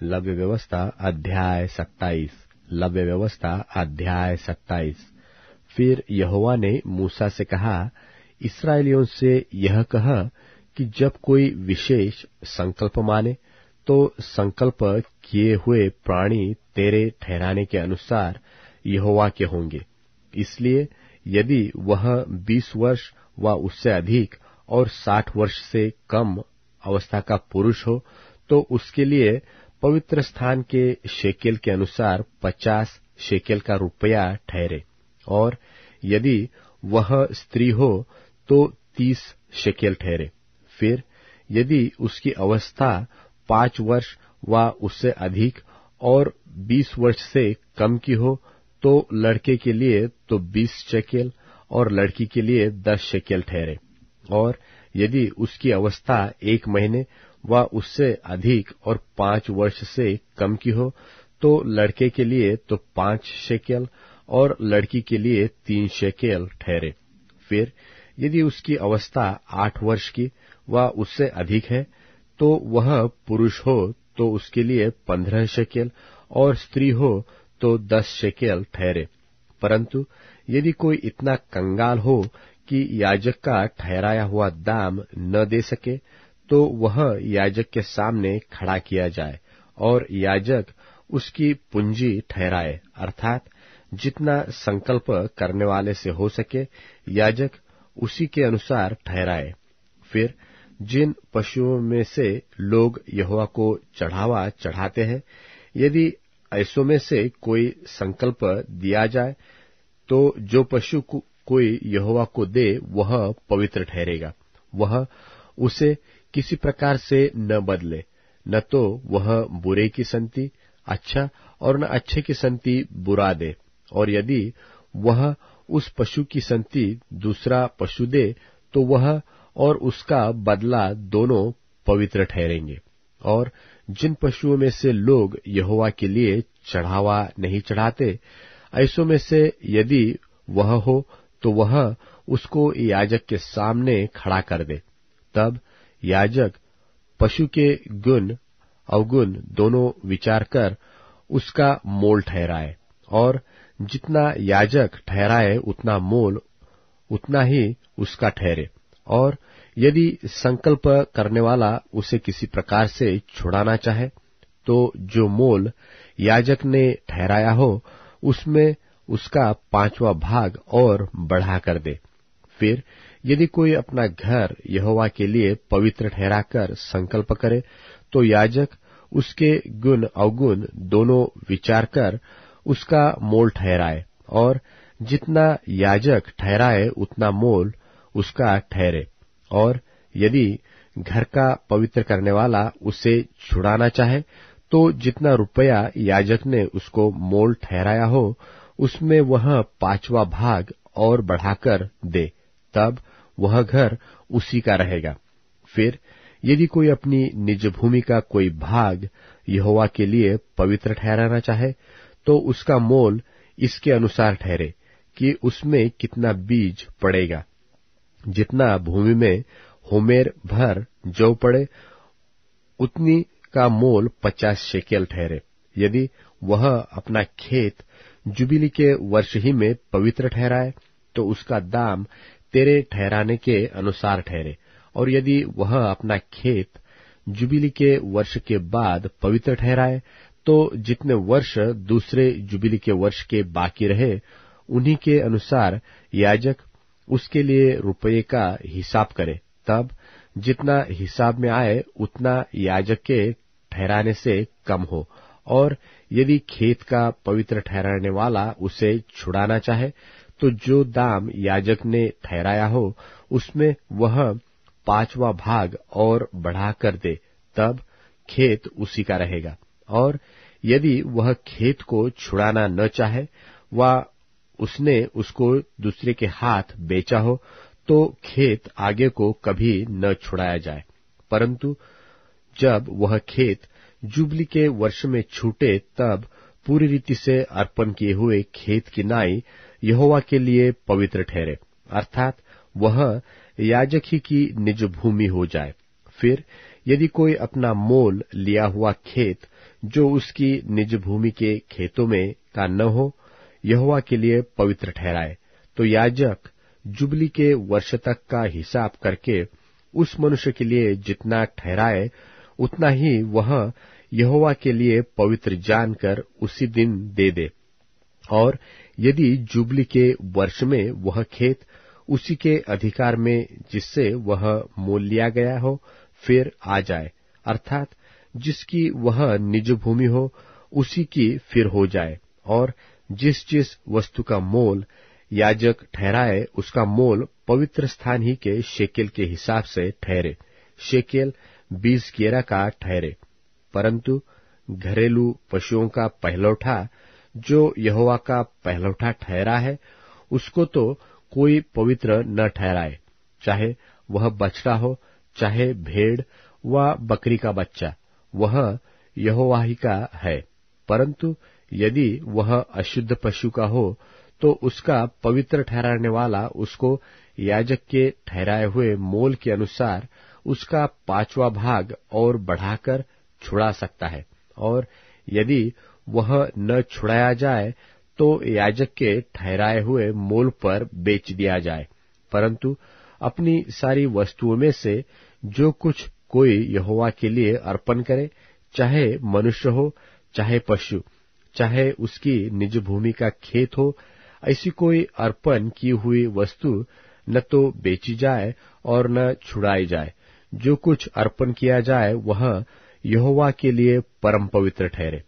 लव्य व्यवस्था अध्याय सत्ताईस। लव्य व्यवस्था अध्याय सत्ताईस। फिर यहोवा ने मूसा से कहा इसराइलियों से यह कह कि जब कोई विशेष संकल्प माने तो संकल्प किए हुए प्राणी तेरे ठहराने के अनुसार यहोवा के होंगे। इसलिए यदि वह बीस वर्ष व उससे अधिक और साठ वर्ष से कम अवस्था का पुरुष हो तो उसके लिए पवित्र स्थान के शेकेल के अनुसार पचास शेकेल का रुपया ठहरे। और यदि वह स्त्री हो तो तीस शेकेल ठहरे। फिर यदि उसकी अवस्था पाँच वर्ष व उससे अधिक और बीस वर्ष से कम की हो तो लड़के के लिए तो बीस शेकेल और लड़की के लिए दस शेकेल ठहरे। और यदि उसकी अवस्था एक महीने व उससे अधिक और पाँच वर्ष से कम की हो तो लड़के के लिए तो पाँच शेकेल और लड़की के लिए तीन शेकेल ठहरे। फिर यदि उसकी अवस्था आठ वर्ष की व उससे अधिक है तो वह पुरुष हो तो उसके लिए पंद्रह शेकेल और स्त्री हो तो दस शेकेल ठहरे। परंतु यदि कोई इतना कंगाल हो कि याजक का ठहराया हुआ दाम न दे सके तो वह याजक के सामने खड़ा किया जाए और याजक उसकी पूंजी ठहराए, अर्थात जितना संकल्प करने वाले से हो सके, याजक उसी के अनुसार ठहराए। फिर जिन पशुओं में से लोग यहोवा को चढ़ावा चढ़ाते हैं, यदि ऐसों में से कोई संकल्प दिया जाए तो जो पशु को कोई यहोवा को दे, वह पवित्र ठहरेगा। वह उसे किसी प्रकार से न बदले। न तो वह बुरे की संति अच्छा और न अच्छे की संति बुरा दे। और यदि वह उस पशु की संति दूसरा पशु दे तो वह और उसका बदला दोनों पवित्र ठहरेंगे। और जिन पशुओं में से लोग यहोवा के लिए चढ़ावा नहीं चढ़ाते, ऐसों में से यदि वह हो तो वह उसको याजक के सामने खड़ा कर दे। तब याजक, पशु के गुण, अवगुण दोनों विचार कर उसका मोल ठहराए, और जितना याजक ठहराए, उतना मोल, उतना ही उसका ठहरे। और यदि संकल्प करने वाला उसे किसी प्रकार से छुड़ाना चाहे तो जो मोल याजक ने ठहराया हो, उसमें उसका पांचवा भाग और बढ़ा कर दे। फिर यदि कोई अपना घर यहोवा के लिए पवित्र ठहराकर संकल्प करे तो याजक, उसके गुण अवगुण दोनों विचार कर उसका मोल ठहराए, और जितना याजक ठहराए, उतना मोल उसका ठहरे। और यदि घर का पवित्र करने वाला उसे छुड़ाना चाहे तो जितना रुपया याजक ने उसको मोल ठहराया हो, उसमें वह पांचवा भाग और बढ़ाकर दे। तब वह घर उसी का रहेगा। फिर, यदि कोई अपनी निज भूमि का कोई भाग यहोवा के लिए पवित्र ठहराना चाहे तो उसका मोल इसके अनुसार ठहरे कि उसमें कितना बीज पड़ेगा। जितना भूमि में होमेर भर जौ पड़े, उतनी का मोल पचास शेकेल ठहरे। यदि वह अपना खेत जुबिली के वर्ष ही में पवित्र ठहराए तो उसका दाम तेरे ठहराने के अनुसार ठहरे। और यदि वह अपना खेत जुबिली के वर्ष के बाद पवित्र ठहराए तो जितने वर्ष दूसरे जुबिली के वर्ष के बाकी रहे, उन्हीं के अनुसार याजक उसके लिए रुपये का हिसाब करे। तब जितना हिसाब में आए, उतना याजक के ठहराने से कम हो। और यदि खेत का पवित्र ठहराने वाला उसे छुड़ाना चाहे तो जो दाम याजक ने ठहराया हो, उसमें वह पांचवा भाग और बढ़ा कर दे, तब खेत उसी का रहेगा। और यदि वह खेत को छुड़ाना न चाहे, व उसने उसको दूसरे के हाथ बेचा हो तो खेत आगे को कभी न छुड़ाया जाए। परंतु जब वह खेत जुबली के वर्ष में छूटे, तब पूरी रीति से अर्पण किए हुए खेत की नाई यहोवा के लिए पवित्र ठहरे। अर्थात वह याजक ही की निज भूमि हो जाए। फिर यदि कोई अपना मोल लिया हुआ खेत, जो उसकी निज भूमि के खेतों में का न हो, यहोवा के लिए पवित्र ठहराए तो याजक जुबली के वर्ष तक का हिसाब करके उस मनुष्य के लिए जितना ठहराए, उतना ही वह यहोवा के लिए पवित्र जानकर उसी दिन दे दे। और यदि जुबली के वर्ष में वह खेत उसी के अधिकार में जिससे वह मोल लिया गया हो, फिर आ जाए, अर्थात जिसकी वह निज भूमि हो, उसी की फिर हो जाए, और जिस जिस वस्तु का मोल याजक ठहराए, उसका मोल पवित्र स्थान ही के शेकेल के हिसाब से ठहरे, शेकेल बीस गेरा का ठहरे। परंतु घरेलू पशुओं का पहलौठा जो यहोवा का पहलौठा ठहरा है, उसको तो कोई पवित्र न ठहराए, चाहे वह बछड़ा हो, चाहे भेड़ व बकरी का बच्चा, वह यहोवाही का है। परंतु यदि वह अशुद्ध पशु का हो तो उसका पवित्र ठहराने वाला उसको याजक के ठहराए हुए मोल के अनुसार उसका पांचवा भाग और बढ़ाकर छुड़ा सकता है, और यदि वह न छुड़ाया जाए तो याजक के ठहराए हुए मोल पर बेच दिया जाए। परंतु अपनी सारी वस्तुओं में से जो कुछ कोई यहोवा के लिए अर्पण करे, चाहे मनुष्य हो, चाहे पशु, चाहे उसकी निज भूमि का खेत हो, ऐसी कोई अर्पण की हुई वस्तु न तो बेची जाए और न छुड़ाई जाए। जो कुछ अर्पण किया जाए, वह यहोवा के लिए परम पवित्र ठहरे।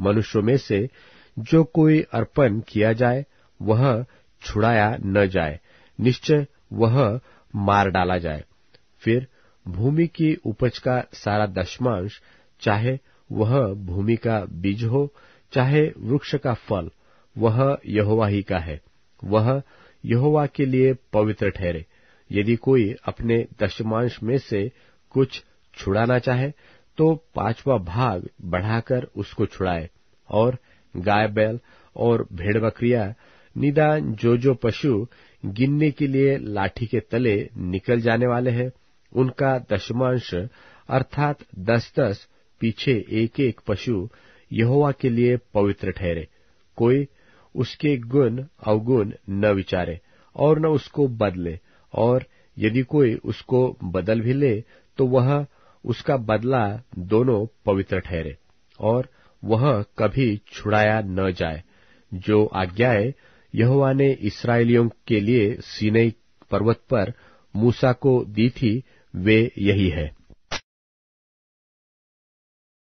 मनुष्यों में से जो कोई अर्पण किया जाए, वह छुड़ाया न जाए। निश्चय वह मार डाला जाए। फिर भूमि की उपज का सारा दशमांश, चाहे वह भूमि का बीज हो, चाहे वृक्ष का फल, वह यहोवा ही का है। वह यहोवा के लिए पवित्र ठहरे। यदि कोई अपने दशमांश में से कुछ छुड़ाना चाहे तो पांचवा भाग बढ़ाकर उसको छुड़ाए और गाय बैल और भेड़ बकरिया, निदान जो जो पशु गिनने के लिए लाठी के तले निकल जाने वाले हैं, उनका दशमांश अर्थात दस दस पीछे एक एक पशु यहोवा के लिए पवित्र ठहरे। कोई उसके गुण अवगुण न विचारे और न उसको बदले, और यदि कोई उसको बदल भी ले तो वह उसका बदला दोनों पवित्र ठहरे और वह कभी छुड़ाया न जाए। जो आज्ञाएँ यहोवा ने इसराइलियों के लिए सीनई पर्वत पर मूसा को दी थी, वे यही है।